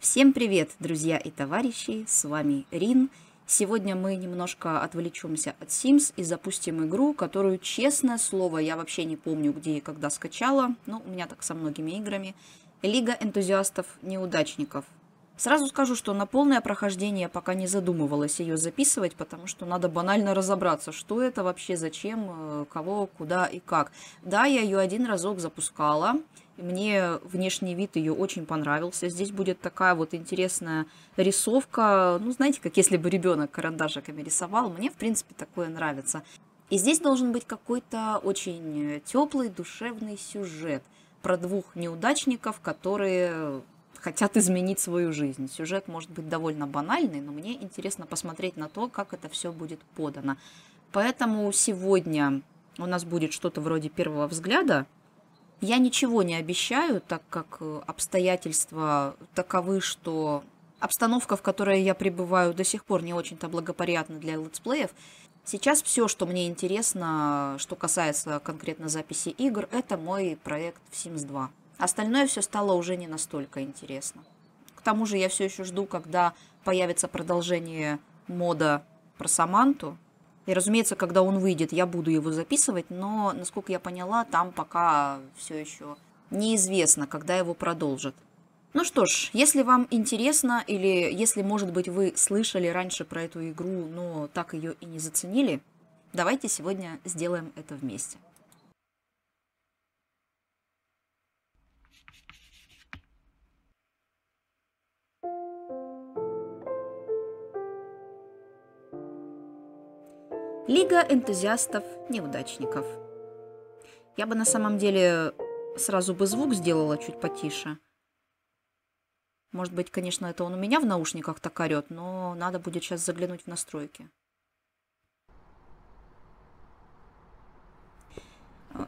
Всем привет, друзья и товарищи, с вами Рин. Сегодня мы немножко отвлечемся от Sims и запустим игру, которую, честное слово, я вообще не помню, где и когда скачала, но у меня так со многими играми. Лига энтузиастов-неудачников. Сразу скажу, что на полное прохождение пока не задумывалась ее записывать, потому что надо банально разобраться, что это вообще, зачем, э, кого, куда и как. Да, я ее один разок запускала, мне внешний вид ее очень понравился. Здесь будет такая вот интересная рисовка. Ну, знаете, как если бы ребенок карандашиками рисовал. Мне, в принципе, такое нравится. И здесь должен быть какой-то очень теплый, душевный сюжет про двух неудачников, которые хотят изменить свою жизнь. Сюжет может быть довольно банальный, но мне интересно посмотреть на то, как это все будет подано. Поэтому сегодня у нас будет что-то вроде первого взгляда я ничего не обещаю, так как э, обстоятельства таковы, что обстановка, в которой я пребываю, до сих пор не очень-то благоприятна для летсплеев. Сейчас все, что мне интересно, что касается конкретно записи игр, это мой проект в Sims 2. Остальное все стало уже не настолько интересно. К тому же я все еще жду, когда появится продолжение мода про Саманту, и, разумеется, когда он выйдет, я буду его записывать, но, насколько я поняла, там пока все еще неизвестно, когда его продолжат. Ну что ж, если вам интересно, или если, может быть, вы слышали раньше про эту игру, но так ее и не заценили, давайте сегодня сделаем это вместе. Лига энтузиастов-неудачников. Я бы на самом деле сразу бы звук сделала чуть потише. Может быть, конечно, это он у меня в наушниках так орет, но надо будет сейчас заглянуть в настройки.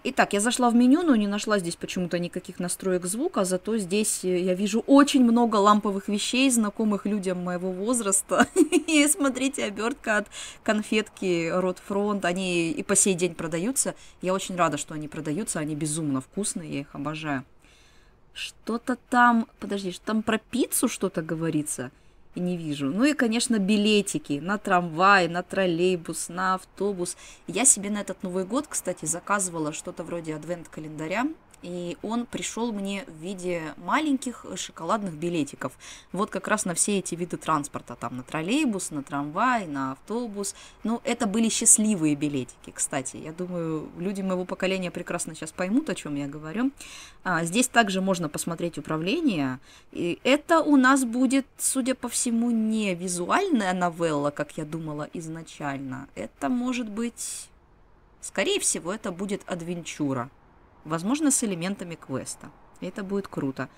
Итак, я зашла в меню, но не нашла здесь почему-то никаких настроек звука, зато здесь э, я вижу очень много ламповых вещей, знакомых людям моего возраста. И смотрите, обертка от конфетки Ротфронт, они и по сей день продаются. Я очень рада, что они продаются, они безумно вкусные, я их обожаю. Что-то там, подожди, там про пиццу что-то говорится – и не вижу. Ну и, конечно, билетики на трамвай, на троллейбус, на автобус. Я себе на этот Новый год, кстати, заказывала что-то вроде адвент-календаря и он пришел мне в виде маленьких шоколадных билетиков. Вот как раз на все эти виды транспорта, там на троллейбус, на трамвай, на автобус. Ну, это были счастливые билетики, кстати. Я думаю, люди моего поколения прекрасно сейчас поймут, о чем я говорю. А, здесь также можно посмотреть управление. И это у нас будет, судя по всему, не визуальная новелла, как я думала изначально. Это может быть... Скорее всего, это будет адвенчура возможно, с элементами квеста. Это будет круто.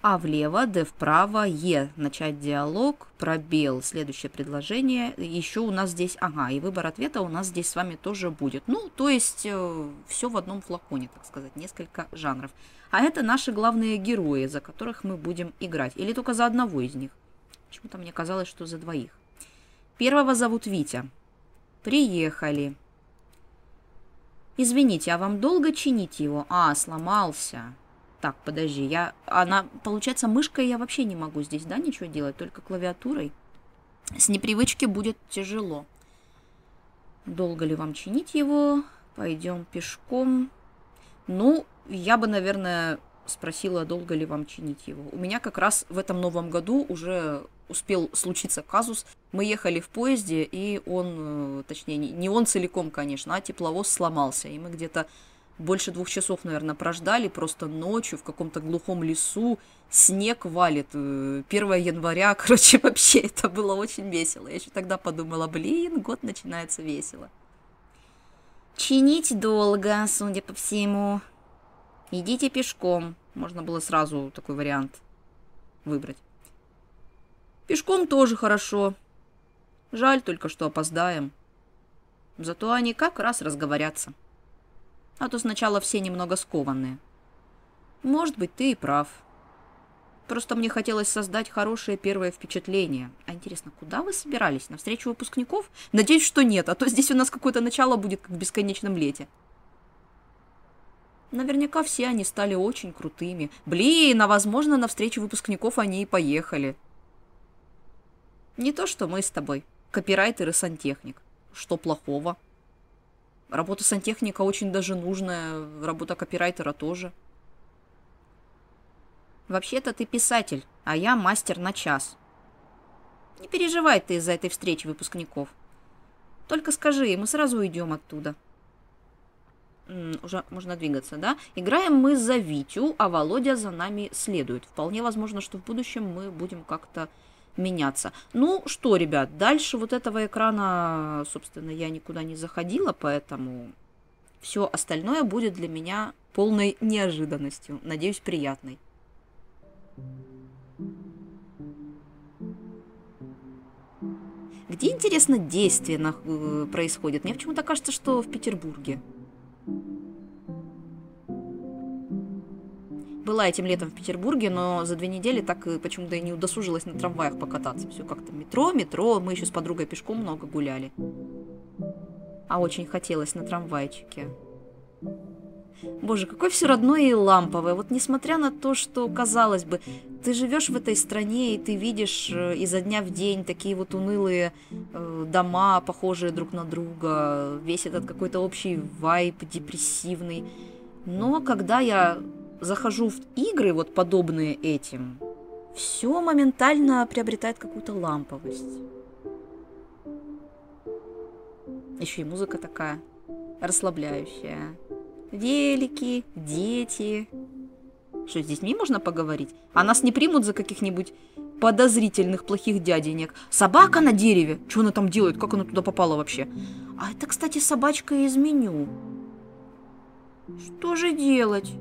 А влево, Д вправо, Е, начать диалог, пробел, следующее предложение. Еще у нас здесь, ага, и выбор ответа у нас здесь с вами тоже будет. Ну, то есть, э, все в одном флаконе, так сказать, несколько жанров. А это наши главные герои, за которых мы будем играть. Или только за одного из них. Почему-то мне казалось, что за двоих. Первого зовут Витя. Приехали. Извините, а вам долго чинить его? А, сломался. Так, подожди, я... Она... Получается, мышкой я вообще не могу здесь, да, ничего делать? Только клавиатурой? С непривычки будет тяжело. Долго ли вам чинить его? Пойдем пешком. Ну, я бы, наверное, спросила, долго ли вам чинить его. У меня как раз в этом новом году уже успел случиться казус. Мы ехали в поезде, и он, э, точнее, не он целиком, конечно, а тепловоз сломался. И мы где-то больше двух часов, наверное, прождали, просто ночью в каком-то глухом лесу, снег валит, 1 э, января, короче, вообще это было очень весело. Я еще тогда подумала, блин, год начинается весело. Чинить долго, судя по всему. Идите пешком. Можно было сразу такой вариант выбрать. Пешком тоже хорошо. Жаль только, что опоздаем. Зато они как раз разговорятся. А то сначала все немного скованные. Может быть, ты и прав. Просто мне хотелось создать хорошее первое впечатление. А интересно, куда вы собирались? На встречу выпускников? Надеюсь, что нет, а то здесь у нас какое-то начало будет, как в бесконечном лете. Наверняка все они стали очень крутыми. Блин, а возможно, на встречу выпускников они и поехали. Не то, что мы с тобой, копирайтер и сантехник. Что плохого? Работа сантехника очень даже нужная, работа копирайтера тоже. Вообще-то ты писатель, а я мастер на час. Не переживай ты из-за этой встречи выпускников. Только скажи, и мы сразу уйдем оттуда. Уже можно двигаться, да? Играем мы за Витю, а Володя за нами следует. Вполне возможно, что в будущем мы будем как-то меняться. Ну что, ребят, дальше вот этого экрана, собственно, я никуда не заходила, поэтому все остальное будет для меня полной неожиданностью. Надеюсь, приятной. Где, интересно, действие э, происходит? Мне почему-то кажется, что в Петербурге. Была этим летом в Петербурге, но за две недели так почему-то и не удосужилась на трамваях покататься. Все как-то метро, метро. Мы еще с подругой пешком много гуляли. А очень хотелось на трамвайчике. Боже, какой все родное и ламповое. Вот несмотря на то, что, казалось бы, ты живешь в этой стране, и ты видишь э, изо дня в день такие вот унылые э, дома, похожие друг на друга, весь этот какой-то общий вайп депрессивный. Но когда я захожу в игры, вот подобные этим, все моментально приобретает какую-то ламповость. Еще и музыка такая расслабляющая. Велики, дети. Что, с детьми можно поговорить? А нас не примут за каких-нибудь подозрительных плохих дяденек. Собака на дереве. Что она там делает? Как она туда попала вообще? А это, кстати, собачка из меню. Что же делать?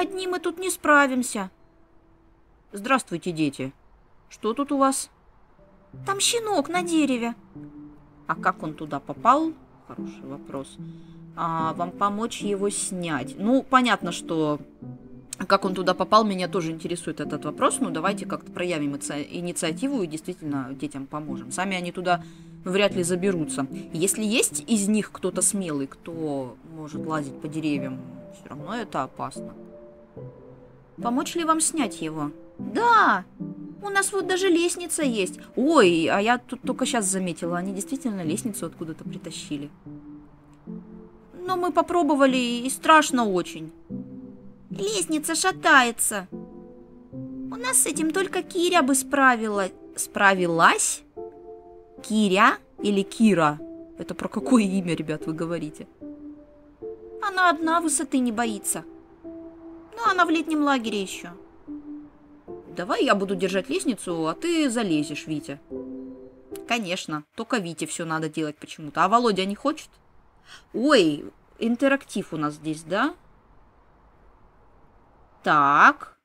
Одни мы тут не справимся. Здравствуйте, дети. Что тут у вас? Там щенок на дереве. А как он туда попал? Хороший вопрос а, вам помочь его снять. Ну, понятно, что как он туда попал, меня тоже интересует этот вопрос. Ну, давайте как-то проявим инициативу и действительно детям поможем. Сами они туда вряд ли заберутся. Если есть из них кто-то смелый, кто может лазить по деревьям, все равно это опасно. Помочь ли вам снять его? Да, у нас вот даже лестница есть. Ой, а я тут только сейчас заметила, они действительно лестницу откуда-то притащили. Но мы попробовали, и страшно очень. Лестница шатается. У нас с этим только Киря бы справилась. Справилась? Киря или Кира? Это про какое имя, ребят, вы говорите? Она одна высоты не боится. Но она в летнем лагере еще. Давай я буду держать лестницу, а ты залезешь, Витя. Конечно, только Вите все надо делать почему-то. А Володя не хочет? Ой, интерактив у нас здесь, да? Так.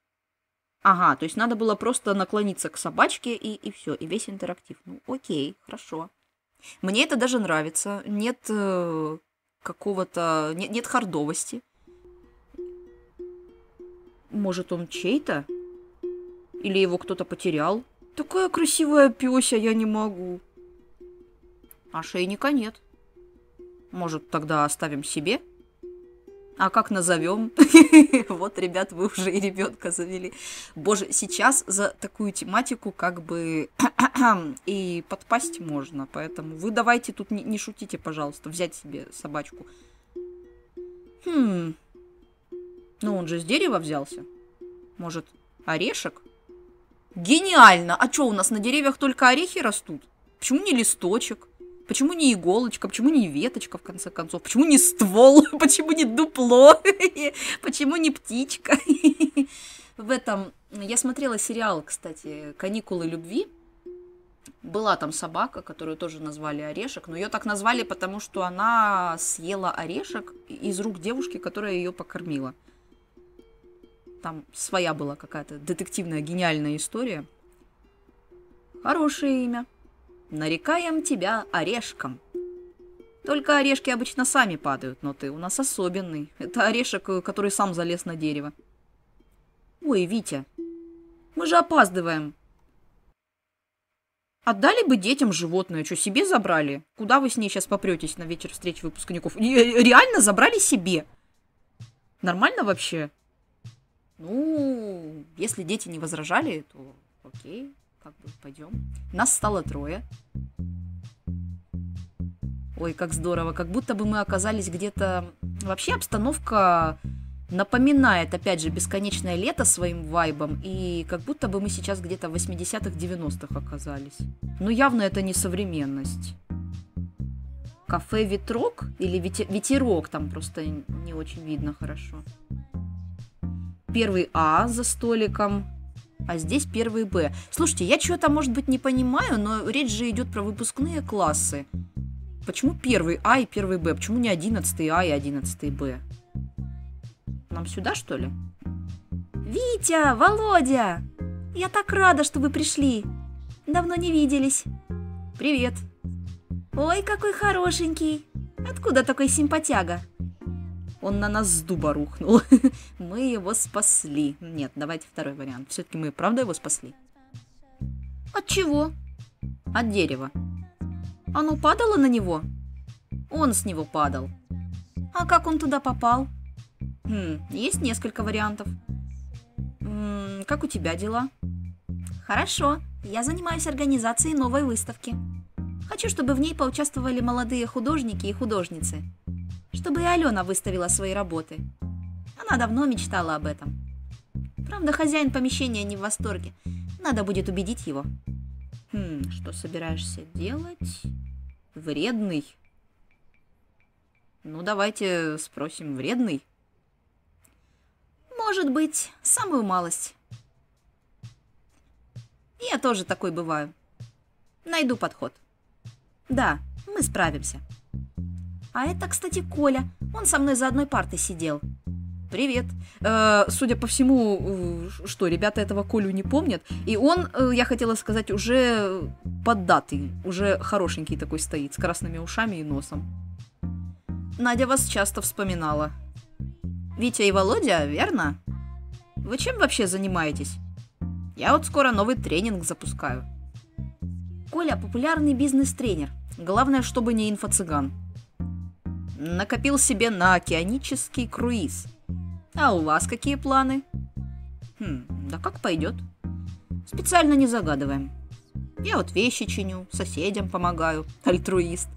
Ага, то есть надо было просто наклониться к собачке и, и все, и весь интерактив. Ну, окей, хорошо. Мне это даже нравится. Нет э, какого-то... Нет, нет хардовости. Может, он чей-то? Или его кто-то потерял? Такая красивая пёся, я не могу. А шейника нет. Может, тогда оставим себе? А как назовем? вот, ребят, вы уже и ребенка завели. Боже, сейчас за такую тематику как бы и подпасть можно. Поэтому вы давайте тут не, не шутите, пожалуйста, взять себе собачку. Хм. Ну, он же с дерева взялся. Может, орешек? Гениально! А что, у нас на деревьях только орехи растут? Почему не листочек? Почему не иголочка? Почему не веточка, в конце концов? Почему не ствол? Почему не дупло? Почему не птичка? В этом... Я смотрела сериал, кстати, «Каникулы любви». Была там собака, которую тоже назвали Орешек, но ее так назвали, потому что она съела орешек из рук девушки, которая ее покормила. Там своя была какая-то детективная гениальная история. Хорошее имя нарекаем тебя орешком. Только орешки обычно сами падают, но ты у нас особенный. Это орешек, который сам залез на дерево. Ой, Витя, мы же опаздываем. Отдали бы детям животное, что себе забрали? Куда вы с ней сейчас попретесь на вечер встреч выпускников? Реально забрали себе. Нормально вообще? Ну, если дети не возражали, то окей, как бы пойдем. Нас стало трое. Ой, как здорово, как будто бы мы оказались где-то... Вообще обстановка напоминает, опять же, бесконечное лето своим вайбом, и как будто бы мы сейчас где-то в 80-х, 90-х оказались. Но явно это не современность. Кафе «Ветрок» или «Ветерок», там просто не очень видно хорошо. Первый А за столиком, а здесь первый Б. Слушайте, я что-то, может быть, не понимаю, но речь же идет про выпускные классы. Почему первый А и первый Б? Почему не одиннадцатый А и одиннадцатый Б? Нам сюда, что ли? Витя, Володя! Я так рада, что вы пришли. Давно не виделись. Привет. Ой, какой хорошенький. Откуда такой симпатяга? Он на нас с дуба рухнул. Мы его спасли. Нет, давайте второй вариант. Все-таки мы правда его спасли? От чего? От дерева. Оно падало на него? Он с него падал. А как он туда попал? Хм, есть несколько вариантов. М -м, как у тебя дела? Хорошо. Я занимаюсь организацией новой выставки. Хочу, чтобы в ней поучаствовали молодые художники и художницы. Чтобы и Алена выставила свои работы. Она давно мечтала об этом. Правда, хозяин помещения не в восторге. Надо будет убедить его. Хм, что собираешься делать? Вредный. Ну, давайте спросим, вредный? Может быть, самую малость. Я тоже такой бываю. Найду подход. Да, мы справимся. А это, кстати, Коля. Он со мной за одной партой сидел. Привет. Э, судя по всему, э, что ребята этого Колю не помнят. И он, э, я хотела сказать, уже поддатый, уже хорошенький такой стоит, с красными ушами и носом. Надя вас часто вспоминала. Витя и Володя, верно? Вы чем вообще занимаетесь? Я вот скоро новый тренинг запускаю. Коля популярный бизнес-тренер. Главное, чтобы не инфо-цыган. Накопил себе на океанический круиз – а у вас какие планы? Хм, да как пойдет. Специально не загадываем. Я вот вещи чиню, соседям помогаю, альтруист.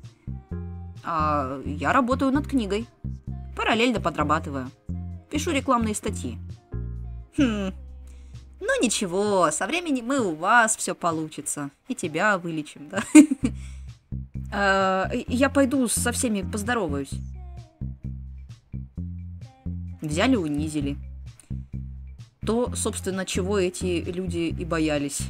А я работаю над книгой. Параллельно подрабатываю. Пишу рекламные статьи. Хм, ну ничего, со временем мы у вас все получится. И тебя вылечим, да? А, я пойду со всеми поздороваюсь. Взяли, унизили. То, собственно, чего эти люди и боялись.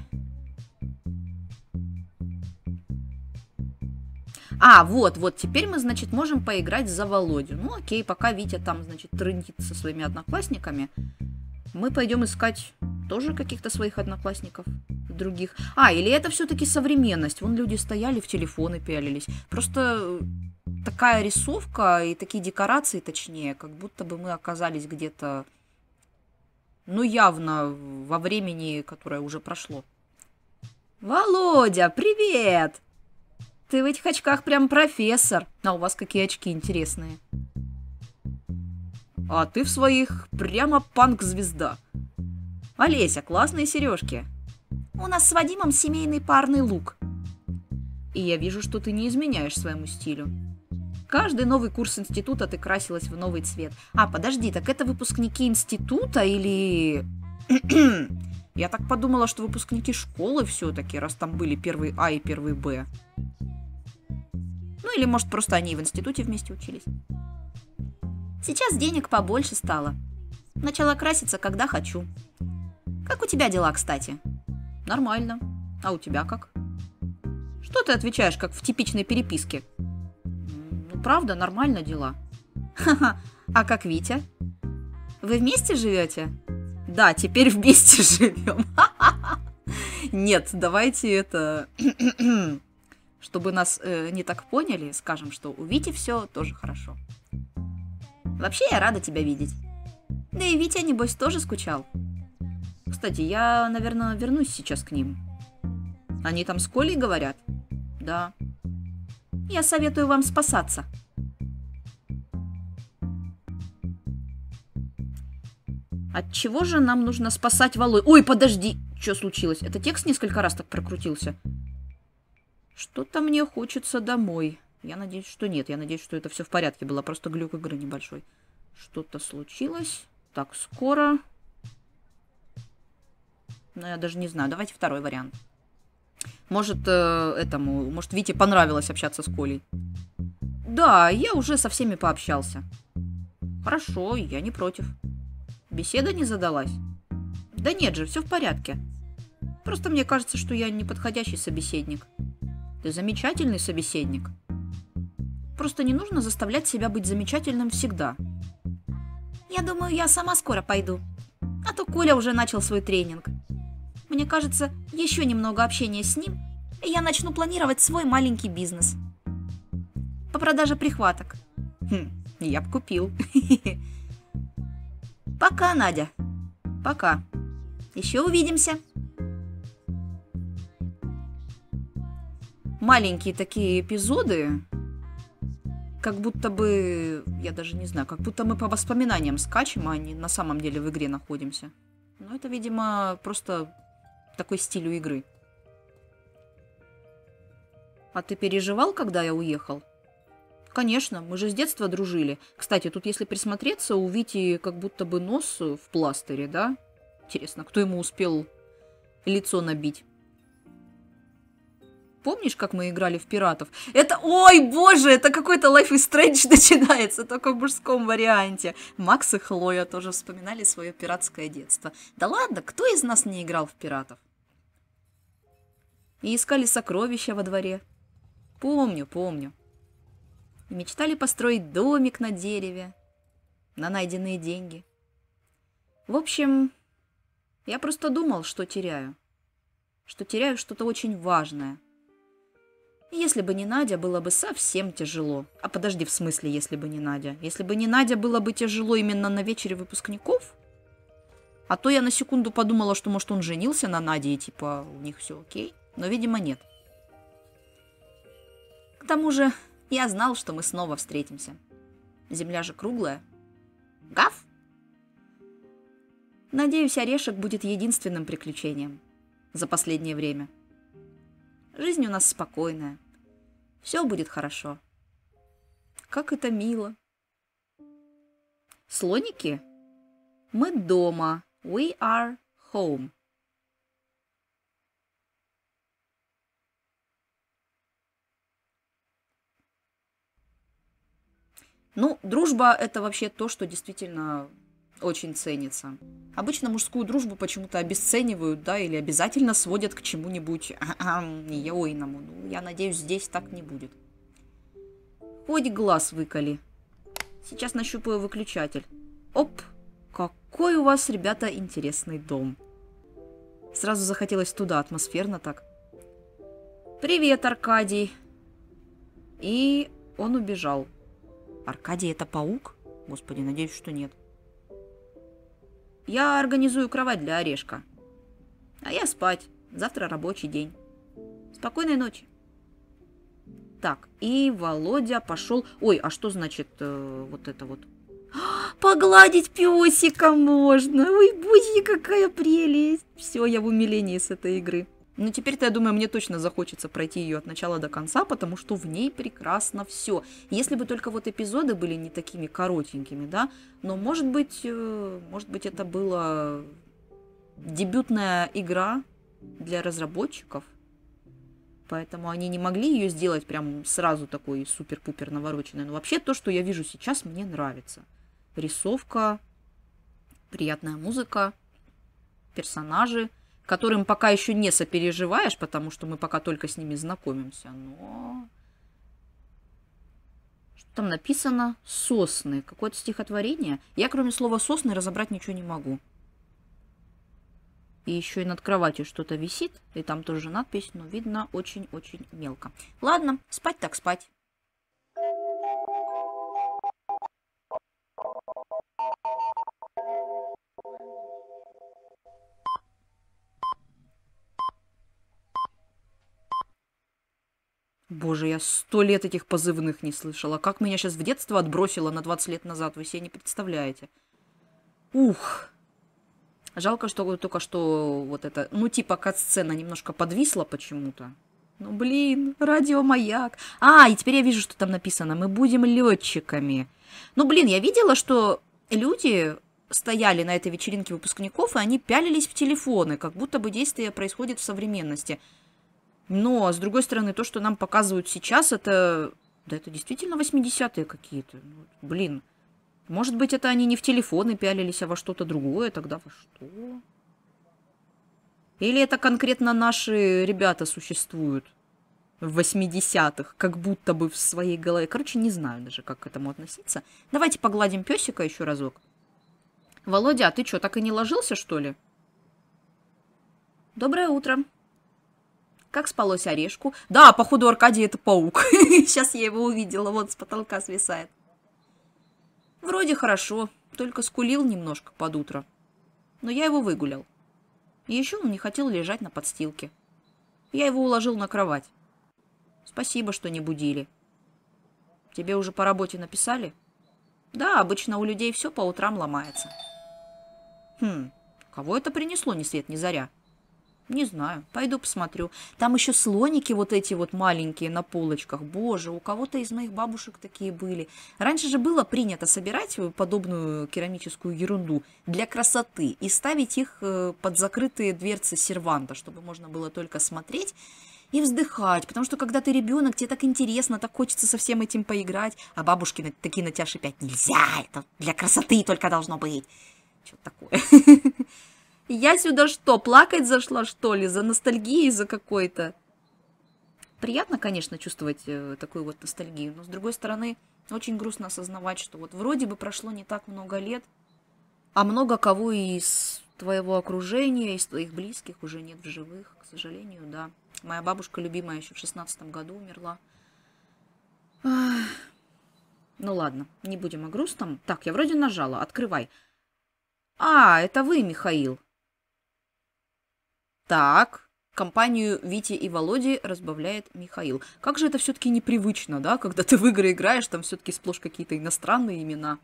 А, вот, вот, теперь мы, значит, можем поиграть за Володю. Ну, окей, пока Витя там, значит, трындит со своими одноклассниками, мы пойдем искать тоже каких-то своих одноклассников других. А, или это все-таки современность. Вон люди стояли, в телефоны пялились. Просто такая рисовка и такие декорации, точнее, как будто бы мы оказались где-то, ну, явно во времени, которое уже прошло. Володя, привет! Ты в этих очках прям профессор. А у вас какие очки интересные. А ты в своих прямо панк-звезда. Олеся, классные сережки. У нас с Вадимом семейный парный лук. И я вижу, что ты не изменяешь своему стилю. Каждый новый курс института ты красилась в новый цвет. А, подожди, так это выпускники института или... Я так подумала, что выпускники школы все-таки, раз там были первый А и первый Б. Ну или, может, просто они в институте вместе учились. Сейчас денег побольше стало. Начала краситься, когда хочу. Как у тебя дела, кстати? Нормально. А у тебя как? Что ты отвечаешь, как в типичной переписке? правда, нормально дела. Ха-ха, а как Витя? Вы вместе живете? Да, теперь вместе живем. Нет, давайте это... Чтобы нас э, не так поняли, скажем, что у Вити все тоже хорошо. Вообще я рада тебя видеть. Да и Витя, небось, тоже скучал. Кстати, я, наверное, вернусь сейчас к ним. Они там с Колей говорят? Да. Я советую вам спасаться. От чего же нам нужно спасать Володю? Ой, подожди! Что случилось? Это текст несколько раз так прокрутился. Что-то мне хочется домой. Я надеюсь, что нет. Я надеюсь, что это все в порядке было. Просто глюк игры небольшой. Что-то случилось. Так, скоро. Ну, я даже не знаю. Давайте второй вариант. Может, э, этому... Может, Вите понравилось общаться с Колей. Да, я уже со всеми пообщался. Хорошо, я не против. Беседа не задалась? Да нет же, все в порядке. Просто мне кажется, что я неподходящий собеседник. Ты замечательный собеседник. Просто не нужно заставлять себя быть замечательным всегда. Я думаю, я сама скоро пойду. А то Коля уже начал свой тренинг. Мне кажется, еще немного общения с ним, и я начну планировать свой маленький бизнес. По продаже прихваток. Хм, я бы купил. Пока, Надя. Пока. Еще увидимся. Маленькие такие эпизоды, как будто бы, я даже не знаю, как будто мы по воспоминаниям скачем, а не на самом деле в игре находимся. Но это, видимо, просто такой стилю игры. А ты переживал, когда я уехал? Конечно, мы же с детства дружили. Кстати, тут если присмотреться, у Вити как будто бы нос в пластыре, да? Интересно, кто ему успел лицо набить? Помнишь, как мы играли в пиратов? Это, ой, боже, это какой-то Life is Strange начинается, только в мужском варианте. Макс и Хлоя тоже вспоминали свое пиратское детство. Да ладно, кто из нас не играл в пиратов? И искали сокровища во дворе. Помню, помню и мечтали построить домик на дереве на найденные деньги. В общем, я просто думал, что теряю. Что теряю что-то очень важное. И если бы не Надя, было бы совсем тяжело. А подожди, в смысле, если бы не Надя? Если бы не Надя, было бы тяжело именно на вечере выпускников? А то я на секунду подумала, что, может, он женился на Наде, и типа у них все окей. Но, видимо, нет. К тому же, я знал, что мы снова встретимся. Земля же круглая. Гав! Надеюсь, орешек будет единственным приключением за последнее время. Жизнь у нас спокойная. Все будет хорошо. Как это мило. Слоники? Мы дома. We are home. Ну, дружба – это вообще то, что действительно очень ценится. Обычно мужскую дружбу почему-то обесценивают, да, или обязательно сводят к чему-нибудь яойному. Ну, я надеюсь, здесь так не будет. Хоть глаз выколи. Сейчас нащупаю выключатель. Оп! Какой у вас, ребята, интересный дом. Сразу захотелось туда, атмосферно так. Привет, Аркадий. И он убежал. Аркадий это паук? Господи, надеюсь, что нет. Я организую кровать для Орешка. А я спать. Завтра рабочий день. Спокойной ночи. Так, и Володя пошел... Ой, а что значит э, вот это вот? Погладить песика можно. Ой, боже, какая прелесть. Все, я в умилении с этой игры. Но теперь-то, я думаю, мне точно захочется пройти ее от начала до конца, потому что в ней прекрасно все. Если бы только вот эпизоды были не такими коротенькими, да, но может быть, э, может быть это была дебютная игра для разработчиков, поэтому они не могли ее сделать прям сразу такой супер-пупер навороченной. Но вообще то, что я вижу сейчас, мне нравится. Рисовка, приятная музыка, персонажи – которым пока еще не сопереживаешь, потому что мы пока только с ними знакомимся, но... Что там написано? Сосны. Какое-то стихотворение. Я, кроме слова сосны, разобрать ничего не могу. И еще и над кроватью что-то висит, и там тоже надпись, но видно очень-очень мелко. Ладно, спать так спать. Боже, я сто лет этих позывных не слышала. Как меня сейчас в детство отбросило на 20 лет назад, вы себе не представляете. Ух, Жалко, что только что вот это, ну, типа кат-сцена немножко подвисла почему-то. Ну, блин, радиомаяк. А, и теперь я вижу, что там написано. Мы будем летчиками. Ну, блин, я видела, что люди стояли на этой вечеринке выпускников, и они пялились в телефоны, как будто бы действие происходит в современности. Но, с другой стороны, то, что нам показывают сейчас, это... Да это действительно 80-е какие-то. Ну, блин, может быть, это они не в телефоны пялились, а во что-то другое, тогда во что? Или это конкретно наши ребята существуют в 80-х, как будто бы в своей голове. Короче, не знаю даже, как к этому относиться. Давайте погладим песика еще разок. Володя, а ты что, так и не ложился, что ли? Доброе утро. Как спалось орешку? Да, походу Аркадий это паук. Сейчас я его увидела, вот с потолка свисает. Вроде хорошо, только скулил немножко под утро. Но я его выгулял. И еще он не хотел лежать на подстилке. Я его уложил на кровать. Спасибо, что не будили. Тебе уже по работе написали? Да, обычно у людей все по утрам ломается. Хм, кого это принесло ни свет ни заря? Не знаю, пойду посмотрю. Там еще слоники вот эти вот маленькие на полочках. Боже, у кого-то из моих бабушек такие были. Раньше же было принято собирать подобную керамическую ерунду для красоты и ставить их э, под закрытые дверцы серванта, чтобы можно было только смотреть и вздыхать, потому что когда ты ребенок, тебе так интересно, так хочется со всем этим поиграть, а бабушки такие на тебя шипят, нельзя, это для красоты только должно быть. Что-то такое. Я сюда что, плакать зашла, что ли? За ностальгией за какой-то? Приятно, конечно, чувствовать э, такую вот ностальгию, но, с другой стороны, очень грустно осознавать, что вот вроде бы прошло не так много лет, а много кого из твоего окружения, из твоих близких уже нет в живых, к сожалению, да. Моя бабушка любимая еще в шестнадцатом году умерла. Ну ладно, не будем о грустном. Так, я вроде нажала, открывай. А, это вы, Михаил. Так, компанию Вити и Володи разбавляет Михаил. Как же это все-таки непривычно, да, когда ты в игры играешь, там все-таки сплошь какие-то иностранные имена.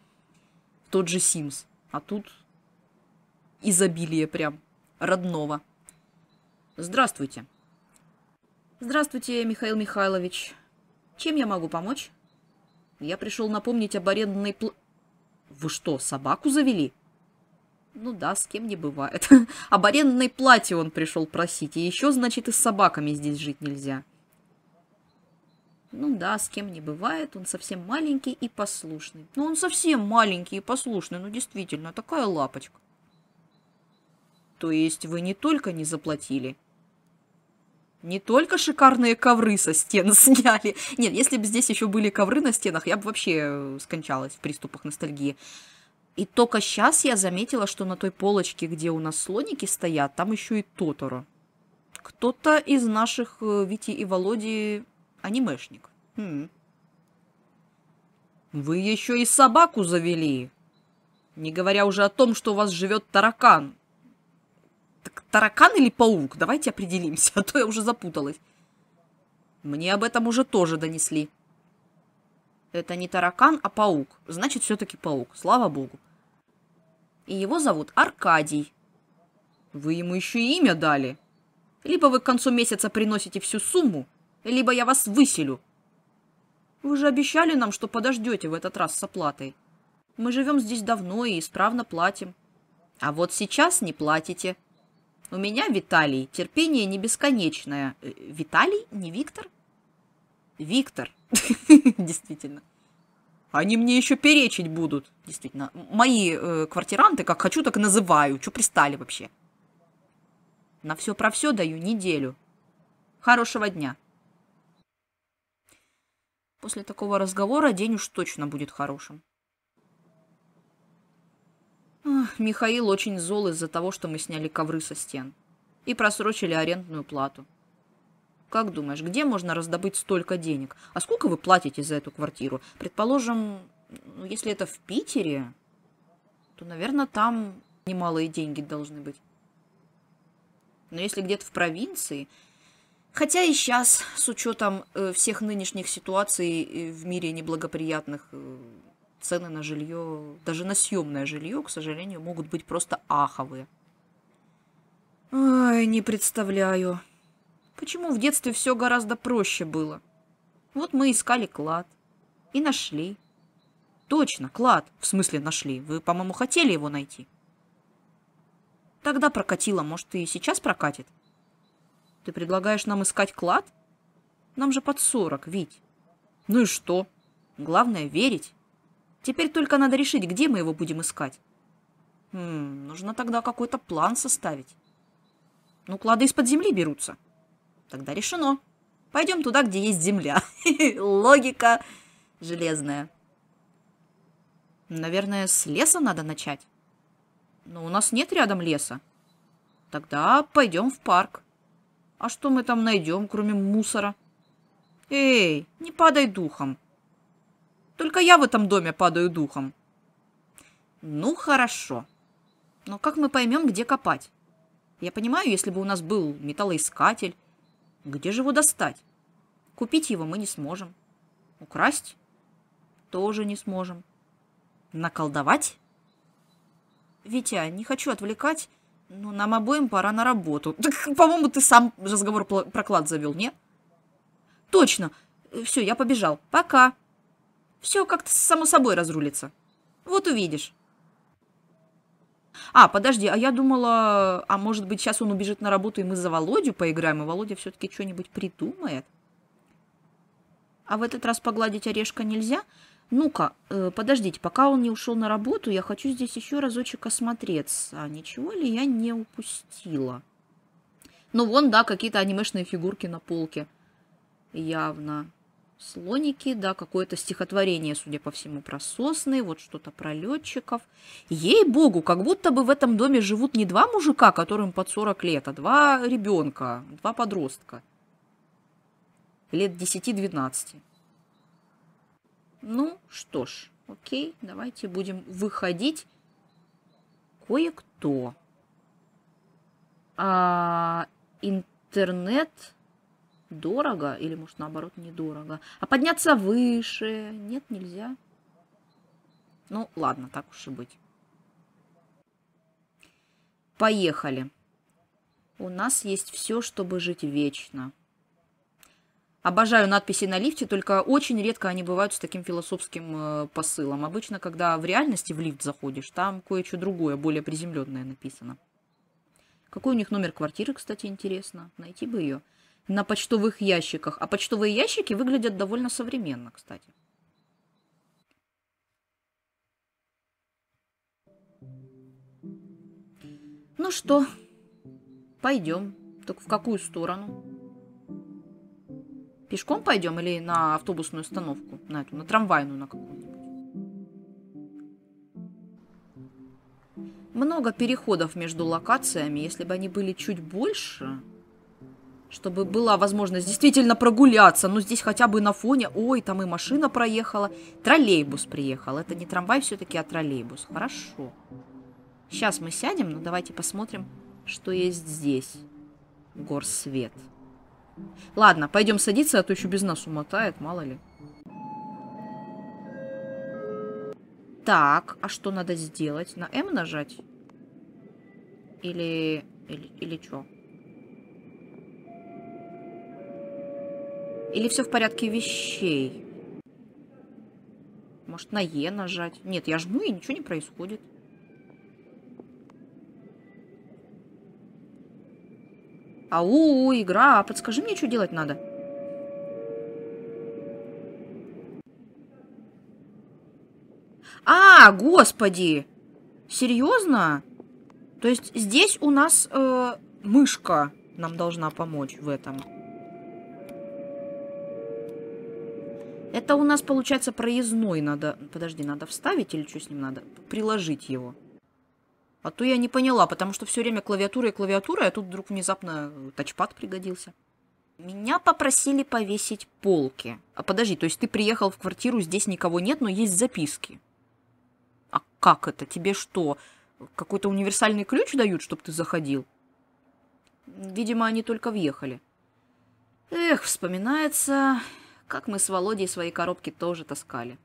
Тот же Sims. А тут изобилие прям родного. Здравствуйте. Здравствуйте, Михаил Михайлович. Чем я могу помочь? Я пришел напомнить об арендной пл... Вы что, собаку завели? Ну да, с кем не бывает. Об арендной плате он пришел просить. И еще, значит, и с собаками здесь жить нельзя. Ну да, с кем не бывает. Он совсем маленький и послушный. Ну он совсем маленький и послушный. Ну действительно, такая лапочка. То есть вы не только не заплатили, не только шикарные ковры со стен сняли. Нет, если бы здесь еще были ковры на стенах, я бы вообще скончалась в приступах ностальгии. И только сейчас я заметила, что на той полочке, где у нас слоники стоят, там еще и Тоторо. Кто-то из наших э, Вити и Володи анимешник. Хм. Вы еще и собаку завели. Не говоря уже о том, что у вас живет таракан. Так таракан или паук? Давайте определимся, а то я уже запуталась. Мне об этом уже тоже донесли. Это не таракан, а паук. Значит, все-таки паук. Слава богу и его зовут Аркадий. Вы ему еще и имя дали. Либо вы к концу месяца приносите всю сумму, либо я вас выселю. Вы же обещали нам, что подождете в этот раз с оплатой. Мы живем здесь давно и исправно платим. А вот сейчас не платите. У меня, Виталий, терпение не бесконечное. Э, Виталий, не Виктор? Виктор, действительно. Они мне еще перечить будут. Действительно. Мои э, квартиранты, как хочу, так и называю. Че пристали вообще? На все про все даю неделю. Хорошего дня. После такого разговора день уж точно будет хорошим. Ах, Михаил очень зол из-за того, что мы сняли ковры со стен и просрочили арендную плату. Как думаешь, где можно раздобыть столько денег? А сколько вы платите за эту квартиру? Предположим, ну, если это в Питере, то, наверное, там немалые деньги должны быть. Но если где-то в провинции, хотя и сейчас, с учетом э, всех нынешних ситуаций э, в мире неблагоприятных, э, цены на жилье, даже на съемное жилье, к сожалению, могут быть просто аховые. Ой, не представляю. Почему в детстве все гораздо проще было? Вот мы искали клад. И нашли. Точно, клад. В смысле нашли? Вы, по-моему, хотели его найти? Тогда прокатило. Может, и сейчас прокатит? Ты предлагаешь нам искать клад? Нам же под сорок, Вить. Ну и что? Главное верить. Теперь только надо решить, где мы его будем искать. Хм, нужно тогда какой-то план составить. Ну, клады из-под земли берутся. Тогда решено. Пойдем туда, где есть земля. Логика железная. Наверное, с леса надо начать. Но у нас нет рядом леса. Тогда пойдем в парк. А что мы там найдем, кроме мусора? Эй, не падай духом. Только я в этом доме падаю духом. Ну, хорошо. Но как мы поймем, где копать? Я понимаю, если бы у нас был металлоискатель, где же его достать? Купить его мы не сможем. Украсть? Тоже не сможем. Наколдовать? Витя, не хочу отвлекать, но нам обоим пора на работу. Так, по-моему, ты сам разговор про клад завел, нет? Точно. Все, я побежал. Пока. Все как-то само собой разрулится. Вот увидишь. А, подожди, а я думала, а может быть, сейчас он убежит на работу, и мы за Володю поиграем, и Володя все-таки что-нибудь придумает? А в этот раз погладить орешка нельзя? Ну-ка, э, подождите, пока он не ушел на работу, я хочу здесь еще разочек осмотреться. А ничего ли я не упустила? Ну, вон, да, какие-то анимешные фигурки на полке. Явно. Слоники, да, какое-то стихотворение, судя по всему, про сосны, вот что-то про летчиков. Ей-богу, как будто бы в этом доме живут не два мужика, которым под 40 лет, а два ребенка, два подростка. Лет 10-12. Ну, что ж, окей, давайте будем выходить. Кое-кто. А, интернет Дорого или, может, наоборот, недорого. А подняться выше? Нет, нельзя. Ну, ладно, так уж и быть. Поехали. У нас есть все, чтобы жить вечно. Обожаю надписи на лифте, только очень редко они бывают с таким философским э, посылом. Обычно, когда в реальности в лифт заходишь, там кое-что другое, более приземленное написано. Какой у них номер квартиры, кстати, интересно. Найти бы ее на почтовых ящиках. А почтовые ящики выглядят довольно современно, кстати. Ну что, пойдем. Только в какую сторону? Пешком пойдем или на автобусную остановку? На эту, на трамвайную на какую-нибудь? Много переходов между локациями. Если бы они были чуть больше, чтобы была возможность действительно прогуляться. Ну, здесь хотя бы на фоне... Ой, там и машина проехала. Троллейбус приехал. Это не трамвай все-таки, а троллейбус. Хорошо. Сейчас мы сядем, но давайте посмотрим, что есть здесь. Горсвет. Ладно, пойдем садиться, а то еще без нас умотает, мало ли. Так, а что надо сделать? На М нажать? Или... Или, или что? Или все в порядке вещей? Может, на Е нажать? Нет, я жму, и ничего не происходит. Ау, игра, подскажи мне, что делать надо. А, господи! Серьезно? То есть здесь у нас э, мышка нам должна помочь в этом. Это у нас, получается, проездной надо... Подожди, надо вставить или что с ним надо? Приложить его. А то я не поняла, потому что все время клавиатура и клавиатура, а тут вдруг внезапно тачпад пригодился. Меня попросили повесить полки. А подожди, то есть ты приехал в квартиру, здесь никого нет, но есть записки. А как это? Тебе что, какой-то универсальный ключ дают, чтобы ты заходил? Видимо, они только въехали. Эх, вспоминается как мы с Володей свои коробки тоже таскали.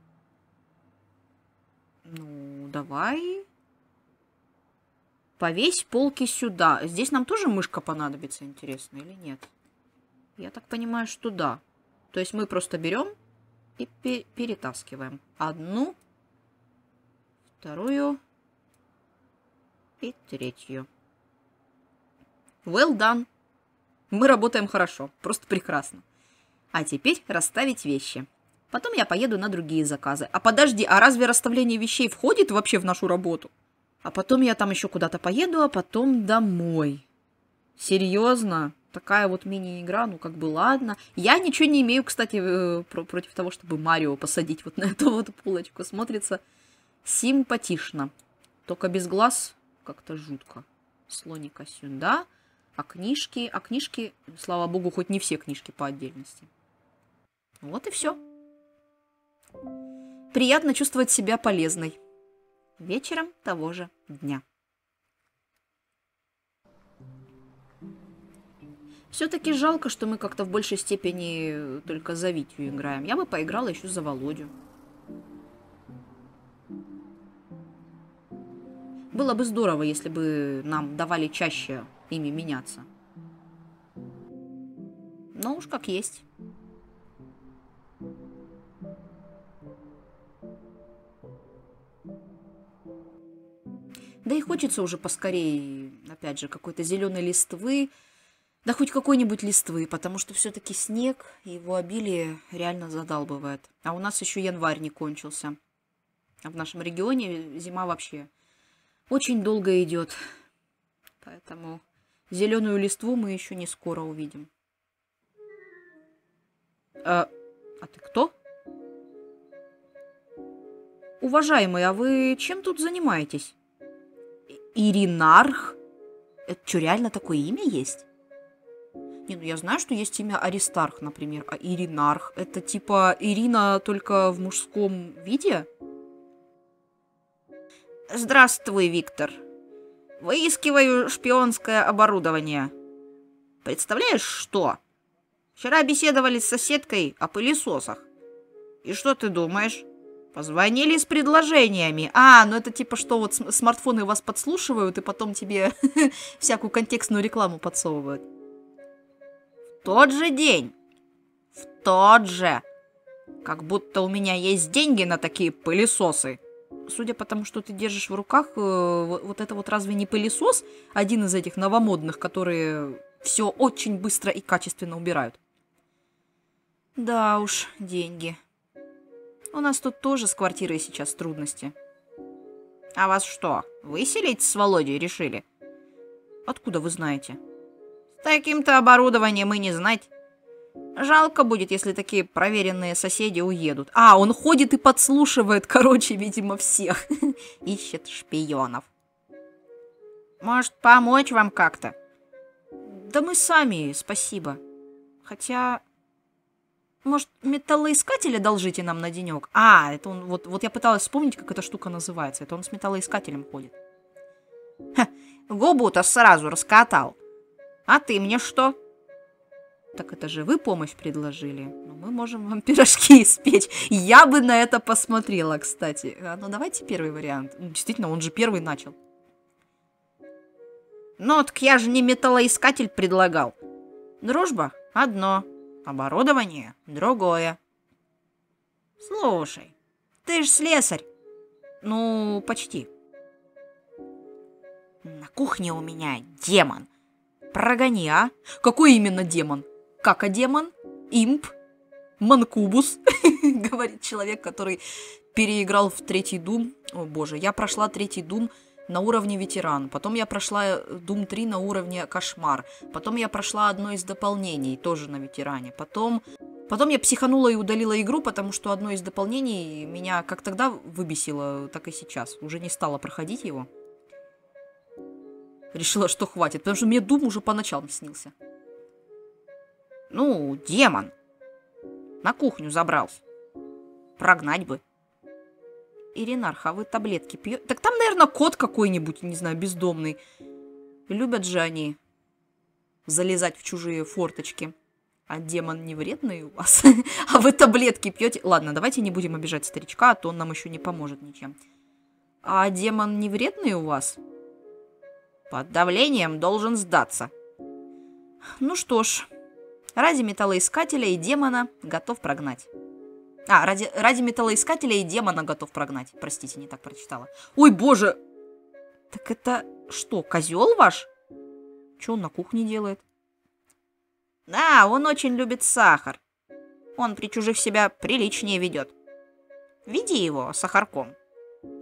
Ну, давай. Повесь полки сюда. Здесь нам тоже мышка понадобится, интересно, или нет? Я так понимаю, что да. То есть мы просто берем и пе перетаскиваем. Одну, вторую и третью. Well done. Мы работаем хорошо, просто прекрасно. А теперь расставить вещи. Потом я поеду на другие заказы. А подожди, а разве расставление вещей входит вообще в нашу работу? А потом я там еще куда-то поеду, а потом домой. Серьезно? Такая вот мини-игра, ну как бы ладно. Я ничего не имею, кстати, э, про против того, чтобы Марио посадить вот на эту вот полочку. Смотрится симпатично. Только без глаз как-то жутко. Слоника сюда. А книжки... А книжки, слава богу, хоть не все книжки по отдельности. Вот и все. Приятно чувствовать себя полезной вечером того же дня. Все-таки жалко, что мы как-то в большей степени только за Витю играем. Я бы поиграла еще за Володю. Было бы здорово, если бы нам давали чаще ими меняться. Но уж как есть. И хочется уже поскорее, опять же, какой-то зеленой листвы, да хоть какой-нибудь листвы, потому что все-таки снег его обилие реально задалбывает. А у нас еще январь не кончился. В нашем регионе зима вообще очень долго идет. Поэтому зеленую листву мы еще не скоро увидим. А, а ты кто? Уважаемый, а вы чем тут занимаетесь? Иринарх? Это что, реально такое имя есть? Не, ну я знаю, что есть имя Аристарх, например, а Иринарх это типа Ирина только в мужском виде? Здравствуй, Виктор. Выискиваю шпионское оборудование. Представляешь, что? Вчера беседовали с соседкой о пылесосах. И что ты думаешь? Позвонили с предложениями. А, ну это типа что, вот смартфоны вас подслушивают и потом тебе всякую контекстную рекламу подсовывают. В тот же день. В тот же. Как будто у меня есть деньги на такие пылесосы. Судя по тому, что ты держишь в руках, э, вот это вот разве не пылесос? Один из этих новомодных, которые все очень быстро и качественно убирают. Да уж, деньги. У нас тут тоже с квартирой сейчас трудности. А вас что, выселить с Володей решили? Откуда вы знаете? С таким-то оборудованием мы не знать. Жалко будет, если такие проверенные соседи уедут. А, он ходит и подслушивает, короче, видимо, всех. Ищет шпионов. Может, помочь вам как-то? Да мы сами, спасибо. Хотя может, металлоискатель одолжите нам на денек? А, это он, вот, вот я пыталась вспомнить, как эта штука называется. Это он с металлоискателем ходит. Ха, губу-то сразу раскатал. А ты мне что? Так это же вы помощь предложили. Ну, мы можем вам пирожки испечь. Я бы на это посмотрела, кстати. А, ну, давайте первый вариант. Ну, действительно, он же первый начал. Ну, так я же не металлоискатель предлагал. Дружба – одно. Оборудование – другое. Слушай, ты ж слесарь. Ну, почти. На кухне у меня демон. Прогони, а? Какой именно демон? Как а демон? Имп? Манкубус? Говорит человек, который переиграл в третий Дум. О боже, я прошла третий Дум на уровне ветеран. Потом я прошла Doom 3 на уровне кошмар. Потом я прошла одно из дополнений, тоже на ветеране. Потом... Потом я психанула и удалила игру, потому что одно из дополнений меня как тогда выбесило, так и сейчас. Уже не стала проходить его. Решила, что хватит, потому что мне Дум уже по ночам снился. Ну, демон. На кухню забрался. Прогнать бы. Иринарх, а вы таблетки пьете? Так там, наверное, кот какой-нибудь, не знаю, бездомный. Любят же они залезать в чужие форточки. А демон не вредный у вас? а вы таблетки пьете? Ладно, давайте не будем обижать старичка, а то он нам еще не поможет ничем. А демон не вредный у вас? Под давлением должен сдаться. Ну что ж, ради металлоискателя и демона готов прогнать. А, ради, ради металлоискателя и демона готов прогнать. Простите, не так прочитала. Ой, боже! Так это что, козел ваш? Что он на кухне делает? Да, он очень любит сахар. Он при чужих себя приличнее ведет. Веди его сахарком.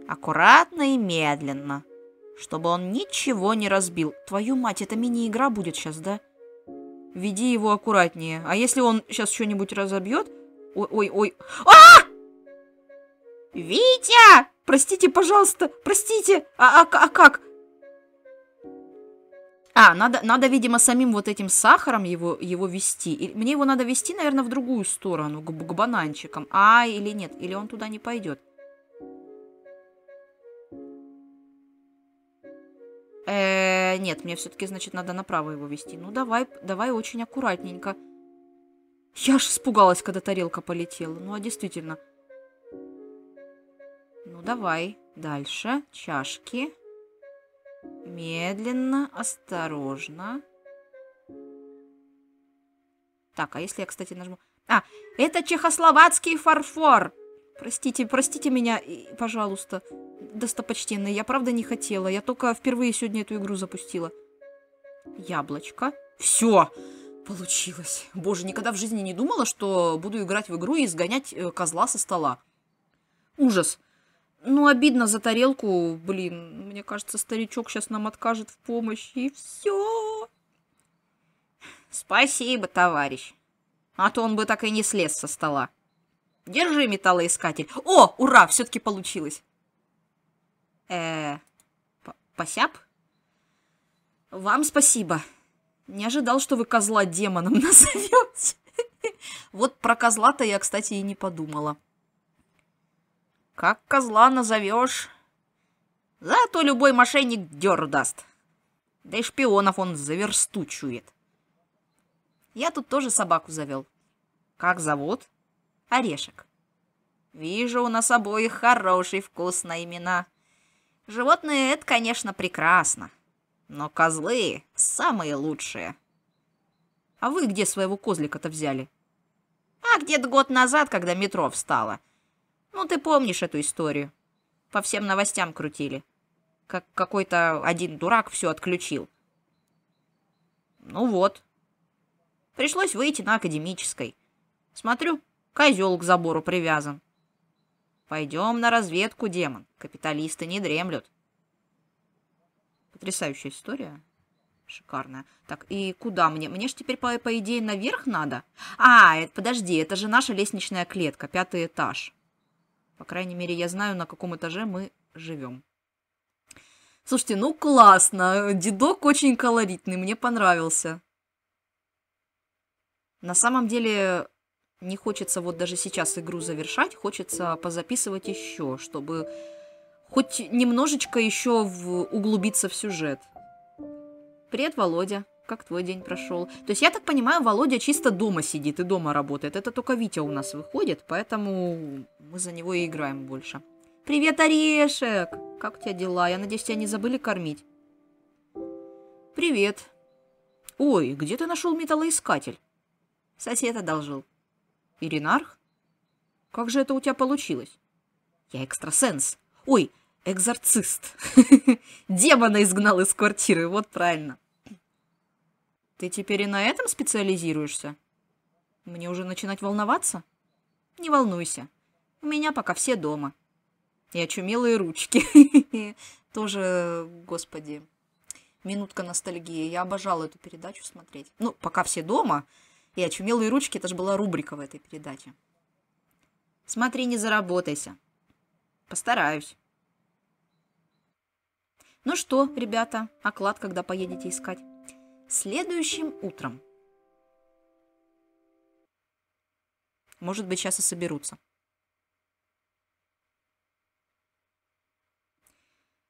Аккуратно и медленно. Чтобы он ничего не разбил. Твою мать, это мини-игра будет сейчас, да? Веди его аккуратнее. А если он сейчас что-нибудь разобьет? Ой-ой-ой. А! Витя! Простите, пожалуйста, простите. А, а, а как? А, надо, надо, видимо, самим вот этим сахаром его, его вести. И мне его надо вести, наверное, в другую сторону, к, к бананчикам. А, или нет, или он туда не пойдет. Э -э, нет, мне все-таки, значит, надо направо его вести. Ну, давай, давай очень аккуратненько. Я аж испугалась, когда тарелка полетела. Ну, а действительно. Ну, давай. Дальше. Чашки. Медленно, осторожно. Так, а если я, кстати, нажму... А, это чехословацкий фарфор! Простите, простите меня, пожалуйста, достопочтенный. Я правда не хотела. Я только впервые сегодня эту игру запустила. Яблочко. Все! Получилось. Боже, никогда в жизни не думала, что буду играть в игру и изгонять э, козла со стола. Ужас. Ну, обидно за тарелку. Блин, мне кажется, старичок сейчас нам откажет в помощи. И все. Спасибо, товарищ. А то он бы так и не слез со стола. Держи металлоискатель. О, ура, все-таки получилось. Э, посяп? Вам спасибо. Не ожидал, что вы козла демоном назовете. Вот про козла-то я, кстати, и не подумала. Как козла назовешь? Зато любой мошенник дёр даст. Да и шпионов он заверстучует. Я тут тоже собаку завел. Как зовут? Орешек. Вижу, у нас обоих хороший вкус на имена. Животные — это, конечно, прекрасно. Но козлы самые лучшие. А вы где своего козлика-то взяли? А где-то год назад, когда метро встало. Ну, ты помнишь эту историю. По всем новостям крутили. Как какой-то один дурак все отключил. Ну вот. Пришлось выйти на академической. Смотрю, козел к забору привязан. Пойдем на разведку, демон. Капиталисты не дремлют. Потрясающая история. Шикарная. Так, и куда мне? Мне же теперь, по, по идее, наверх надо? А, это, подожди, это же наша лестничная клетка, пятый этаж. По крайней мере, я знаю, на каком этаже мы живем. Слушайте, ну классно. Дедок очень колоритный, мне понравился. На самом деле, не хочется вот даже сейчас игру завершать, хочется позаписывать еще, чтобы хоть немножечко еще в, углубиться в сюжет. Привет, Володя. Как твой день прошел? То есть, я так понимаю, Володя чисто дома сидит и дома работает. Это только Витя у нас выходит, поэтому мы за него и играем больше. Привет, Орешек! Как у тебя дела? Я надеюсь, тебя не забыли кормить. Привет. Ой, где ты нашел металлоискатель? Сосед одолжил. Иринарх? Как же это у тебя получилось? Я экстрасенс. Ой, экзорцист. Демона изгнал из квартиры, вот правильно. Ты теперь и на этом специализируешься? Мне уже начинать волноваться? Не волнуйся. У меня пока все дома. И очумелые ручки. Тоже, господи, минутка ностальгии. Я обожала эту передачу смотреть. Ну, пока все дома. И очумелые ручки, это же была рубрика в этой передаче. Смотри, не заработайся. Постараюсь. Ну что, ребята, оклад, когда поедете искать? Следующим утром. Может быть, сейчас и соберутся.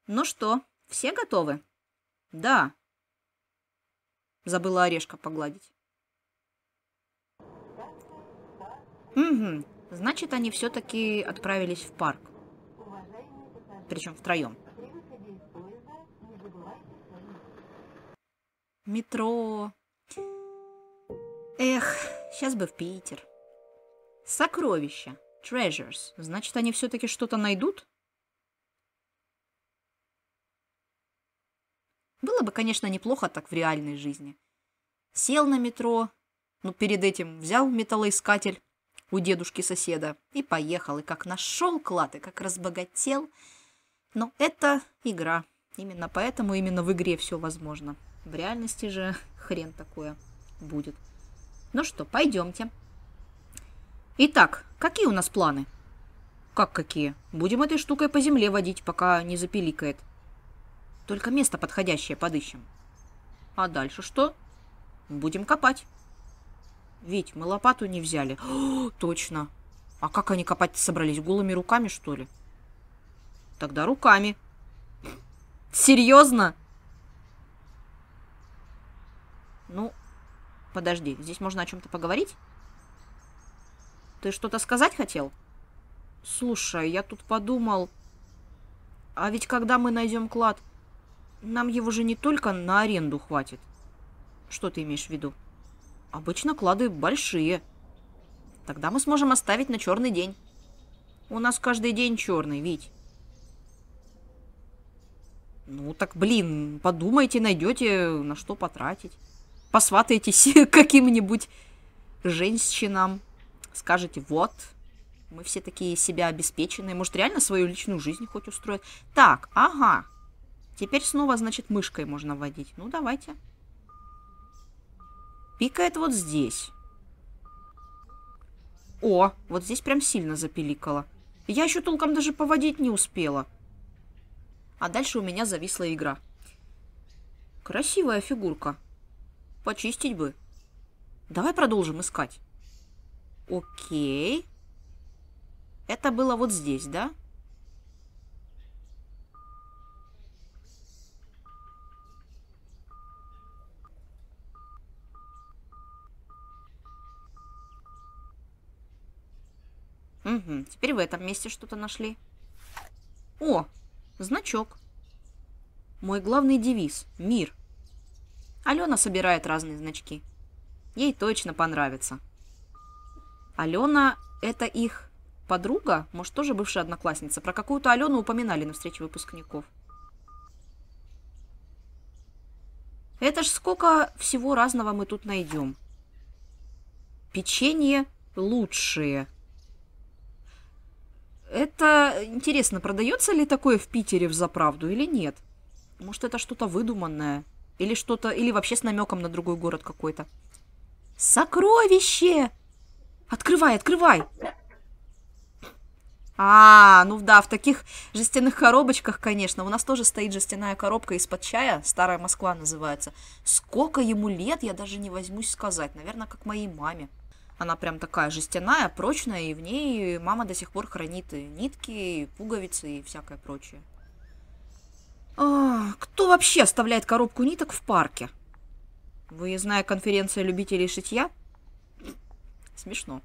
Ну что, все готовы? Да. Забыла орешка погладить. Угу. Значит, они все-таки отправились в парк. Причем втроем. Метро. Эх, сейчас бы в Питер. Сокровища. Treasures. Значит, они все-таки что-то найдут? Было бы, конечно, неплохо так в реальной жизни. Сел на метро, ну, перед этим взял металлоискатель у дедушки соседа и поехал. И как нашел клад, и как разбогател. Но это игра. Именно поэтому именно в игре все возможно. В реальности же хрен такое будет. Ну что, пойдемте. Итак, какие у нас планы? Как какие? Будем этой штукой по земле водить, пока не запиликает. Только место подходящее подыщем. А дальше что? Будем копать. Ведь мы лопату не взяли. О, точно. А как они копать собрались? Голыми руками, что ли? Тогда руками. Серьезно? Ну, подожди, здесь можно о чем-то поговорить? Ты что-то сказать хотел? Слушай, я тут подумал... А ведь когда мы найдем клад, нам его же не только на аренду хватит. Что ты имеешь в виду? Обычно клады большие. Тогда мы сможем оставить на черный день. У нас каждый день черный, Вить. Ну так, блин, подумайте, найдете, на что потратить. Посватаетесь каким-нибудь женщинам. Скажете, вот, мы все такие себя обеспеченные. Может, реально свою личную жизнь хоть устроить. Так, ага. Теперь снова, значит, мышкой можно водить. Ну, давайте. Пикает вот здесь. О, вот здесь прям сильно запиликало. Я еще толком даже поводить не успела. А дальше у меня зависла игра. Красивая фигурка. Почистить бы. Давай продолжим искать. Окей. Это было вот здесь, да? Угу, теперь в этом месте что-то нашли. О, значок. Мой главный девиз – мир. Алена собирает разные значки. Ей точно понравится. Алена – это их подруга? Может, тоже бывшая одноклассница? Про какую-то Алену упоминали на встрече выпускников. Это ж сколько всего разного мы тут найдем. Печенье лучшее – это интересно, продается ли такое в Питере в заправду или нет? Может, это что-то выдуманное? Или что-то, или вообще с намеком на другой город какой-то? Сокровище! Открывай, открывай! А, ну да, в таких жестяных коробочках, конечно. У нас тоже стоит жестяная коробка из-под чая. Старая Москва называется. Сколько ему лет, я даже не возьмусь сказать. Наверное, как моей маме. Она прям такая жестяная, прочная, и в ней мама до сих пор хранит и нитки, и пуговицы, и всякое прочее. А, кто вообще оставляет коробку ниток в парке? Выездная конференция любителей шитья? Смешно.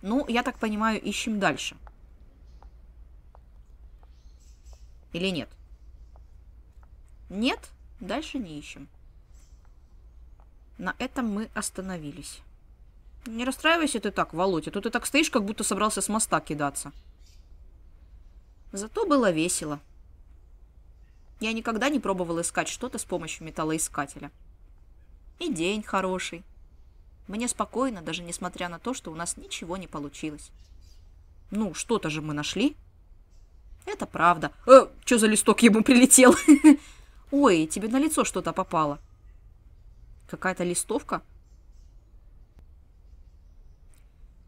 Ну, я так понимаю, ищем дальше. Или нет? Нет, дальше не ищем. На этом мы остановились. Не расстраивайся ты так, Володя. Тут ты так стоишь, как будто собрался с моста кидаться. Зато было весело. Я никогда не пробовал искать что-то с помощью металлоискателя. И день хороший. Мне спокойно, даже несмотря на то, что у нас ничего не получилось. Ну, что-то же мы нашли. Это правда. Э, что за листок ему прилетел? Ой, тебе на лицо что-то попало. Какая-то листовка?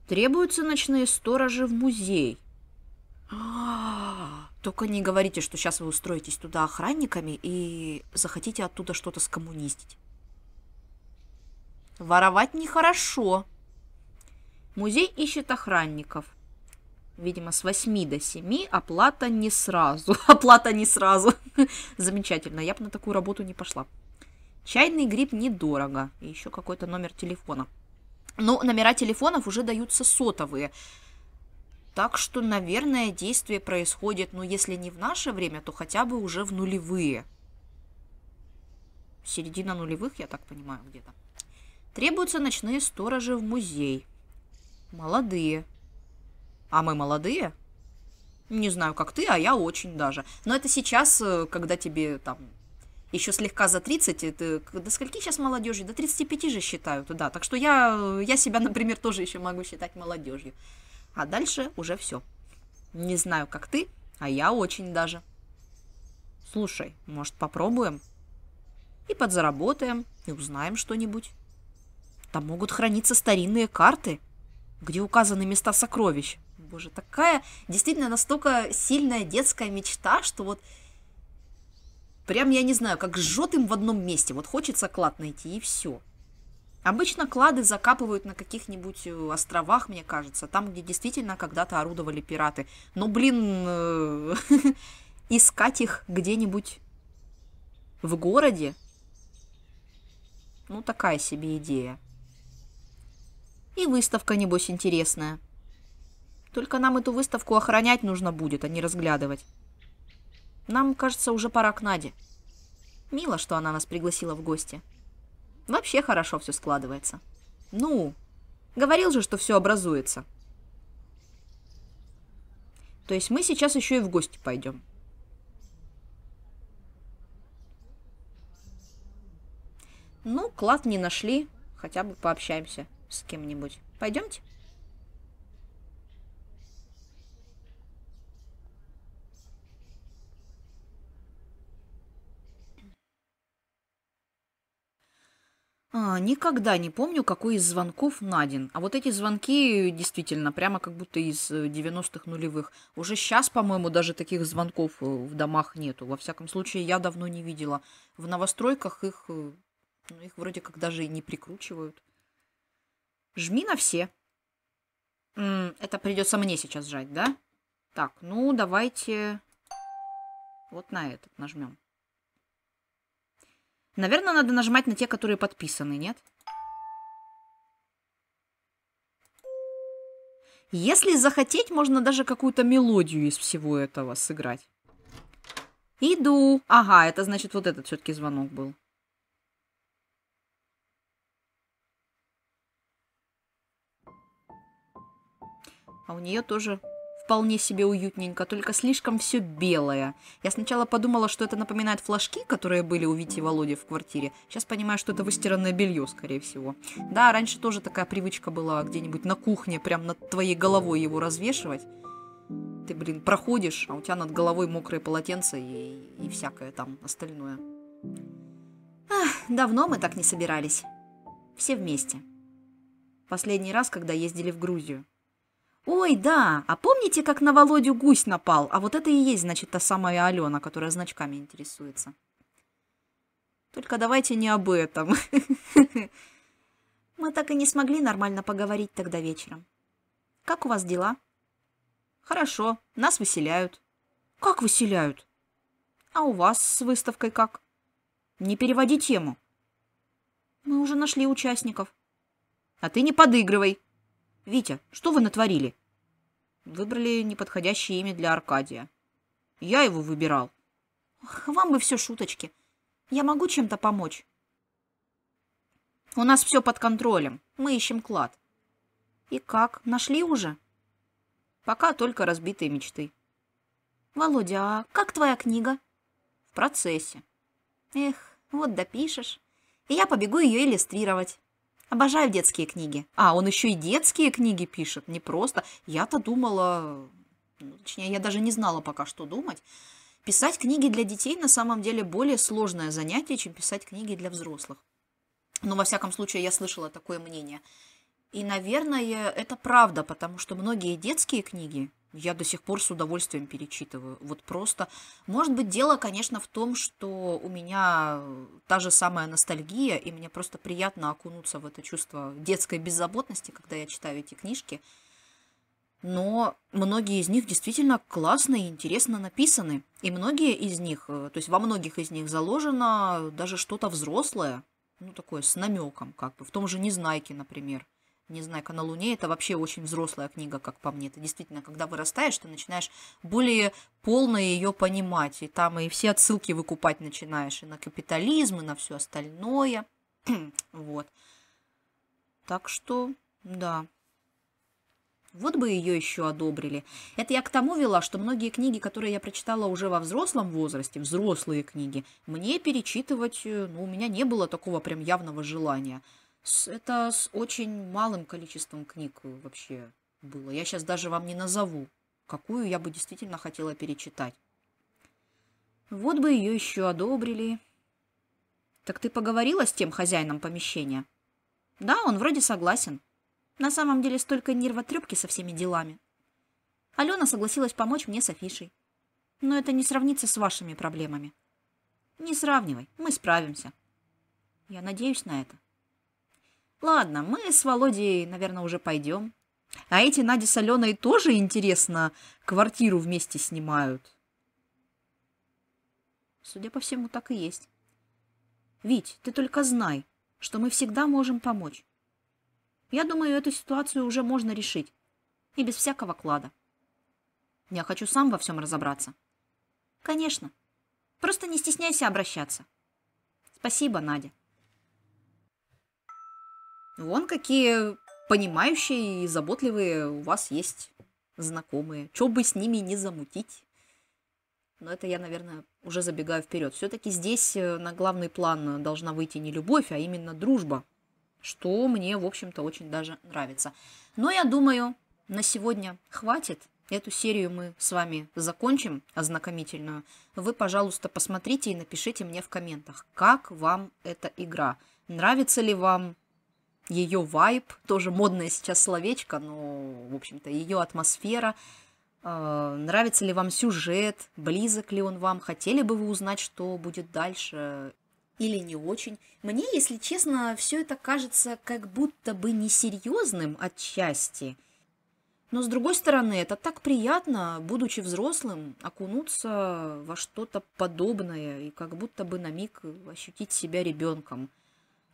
Требуются ночные сторожи в музей. Только не говорите, что сейчас вы устроитесь туда охранниками и захотите оттуда что-то скоммунистить. Воровать нехорошо. Музей ищет охранников. Видимо, с 8 до 7 оплата не сразу. Оплата не сразу. Замечательно, я бы на такую работу не пошла. Чайный гриб недорого. И еще какой-то номер телефона. Но номера телефонов уже даются сотовые. Так что, наверное, действие происходит, ну, если не в наше время, то хотя бы уже в нулевые. середина нулевых, я так понимаю, где-то. Требуются ночные сторожи в музей. Молодые. А мы молодые? Не знаю, как ты, а я очень даже. Но это сейчас, э, когда тебе там еще слегка за 30, это до скольки сейчас молодежи? До 35 же считают, да. Так что я, я себя, например, тоже еще могу считать молодежью. А дальше уже все. Не знаю, как ты, а я очень даже. Слушай, может, попробуем? И подзаработаем, и узнаем что-нибудь. Там могут храниться старинные карты, где указаны места сокровищ. Боже, такая действительно настолько сильная детская мечта, что вот прям, я не знаю, как жжет им в одном месте. Вот хочется клад найти, и все. Обычно клады закапывают на каких-нибудь э, островах, мне кажется, там, где действительно когда-то орудовали пираты. Но, блин, э, искать их где-нибудь в городе, ну, такая себе идея. И выставка, небось, интересная. Только нам эту выставку охранять нужно будет, а не разглядывать. Нам, кажется, уже пора к Наде. Мило, что она нас пригласила в гости. Вообще хорошо все складывается. Ну, говорил же, что все образуется. То есть мы сейчас еще и в гости пойдем. Ну, клад не нашли, хотя бы пообщаемся с кем-нибудь. Пойдемте? А, никогда не помню, какой из звонков Надин. А вот эти звонки действительно прямо как будто из 90-х э, нулевых. Уже сейчас, по-моему, даже таких звонков э, в домах нету. Во всяком случае, я давно не видела. В новостройках их, э, ну, их вроде как даже и не прикручивают. Жми на все. М это придется мне сейчас жать, да? Так, ну давайте вот на этот нажмем. Наверное, надо нажимать на те, которые подписаны, нет? Если захотеть, можно даже какую-то мелодию из всего этого сыграть. Иду. Ага, это значит вот этот все-таки звонок был. А у нее тоже вполне себе уютненько, только слишком все белое. Я сначала подумала, что это напоминает флажки, которые были у Вити и Володи в квартире. Сейчас понимаю, что это выстиранное белье, скорее всего. Да, раньше тоже такая привычка была где-нибудь на кухне, прям над твоей головой его развешивать. Ты, блин, проходишь, а у тебя над головой мокрые полотенца и, и всякое там остальное. Ах, давно мы так не собирались. Все вместе. Последний раз, когда ездили в Грузию. Ой, да, а помните, как на Володю гусь напал? А вот это и есть, значит, та самая Алена, которая значками интересуется. Только давайте не об этом. Мы так и не смогли нормально поговорить тогда вечером. Как у вас дела? Хорошо, нас выселяют. Как выселяют? А у вас с выставкой как? Не переводи тему. Мы уже нашли участников. А ты не подыгрывай. Витя, что вы натворили? Выбрали неподходящее имя для Аркадия. Я его выбирал. Вам бы все шуточки. Я могу чем-то помочь? У нас все под контролем. Мы ищем клад. И как? Нашли уже? Пока только разбитые мечты. Володя, а как твоя книга? В процессе. Эх, вот допишешь. И я побегу ее иллюстрировать. Обожаю детские книги. А, он еще и детские книги пишет, не просто. Я-то думала, ну, точнее, я даже не знала пока, что думать. Писать книги для детей на самом деле более сложное занятие, чем писать книги для взрослых. Но, во всяком случае, я слышала такое мнение. И, наверное, это правда, потому что многие детские книги я до сих пор с удовольствием перечитываю. Вот просто. Может быть, дело, конечно, в том, что у меня та же самая ностальгия, и мне просто приятно окунуться в это чувство детской беззаботности, когда я читаю эти книжки. Но многие из них действительно классно и интересно написаны. И многие из них, э, то есть во многих из них заложено даже что-то взрослое, ну такое с намеком, как бы, в том же Незнайке, например. Незнайка на Луне это вообще очень взрослая книга, как по мне. Это действительно, когда вырастаешь, ты начинаешь более полно ее понимать. И там и все отсылки выкупать начинаешь. И на капитализм, и на все остальное. вот. Так что, да. Вот бы ее еще одобрили. Это я к тому вела, что многие книги, которые я прочитала уже во взрослом возрасте, взрослые книги, мне перечитывать, э, ну, у меня не было такого прям явного желания. Это с очень малым количеством книг вообще было. Я сейчас даже вам не назову, какую я бы действительно хотела перечитать. Вот бы ее еще одобрили. Так ты поговорила с тем хозяином помещения? Да, он вроде согласен. На самом деле столько нервотрепки со всеми делами. Алена согласилась помочь мне с афишей. Но это не сравнится с вашими проблемами. Не сравнивай, мы справимся. Я надеюсь на это. Ладно, мы с Володей, наверное, уже пойдем. А эти Надя с Аленой тоже, интересно, квартиру вместе снимают. Судя по всему, так и есть. Вить, ты только знай, что мы всегда можем помочь. Я думаю, эту ситуацию уже можно решить. И без всякого клада. Я хочу сам во всем разобраться. Конечно. Просто не стесняйся обращаться. Спасибо, Надя. Вон какие понимающие и заботливые у вас есть знакомые. Что бы с ними не замутить. Но это я, наверное, уже забегаю вперед. Все-таки здесь э, на главный план должна выйти не любовь, а именно дружба. Что мне, в общем-то, очень даже нравится. Но я думаю, на сегодня хватит. Эту серию мы с вами закончим, ознакомительную. Вы, пожалуйста, посмотрите и напишите мне в комментах, как вам эта игра. Нравится ли вам ее вайб, тоже модное сейчас словечко, но, в общем-то, ее атмосфера. Э, нравится ли вам сюжет, близок ли он вам, хотели бы вы узнать, что будет дальше или не очень. Мне, если честно, все это кажется как будто бы несерьезным отчасти. Но с другой стороны, это так приятно, будучи взрослым, окунуться во что-то подобное и как будто бы на миг ощутить себя ребенком –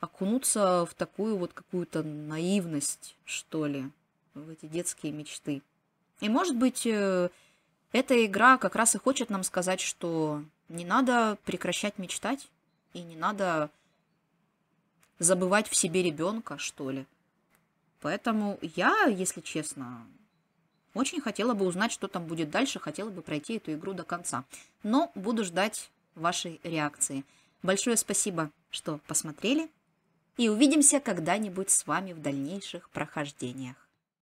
окунуться в такую вот какую-то наивность, что ли, в эти детские мечты. И, может быть, э, эта игра как раз и хочет нам сказать, что не надо прекращать мечтать, и не надо забывать в себе ребенка, что ли. Поэтому я, если честно, очень хотела бы узнать, что там будет дальше, хотела бы пройти эту игру до конца. Но буду ждать вашей реакции. Большое спасибо, что посмотрели и увидимся когда-нибудь с вами в дальнейших прохождениях.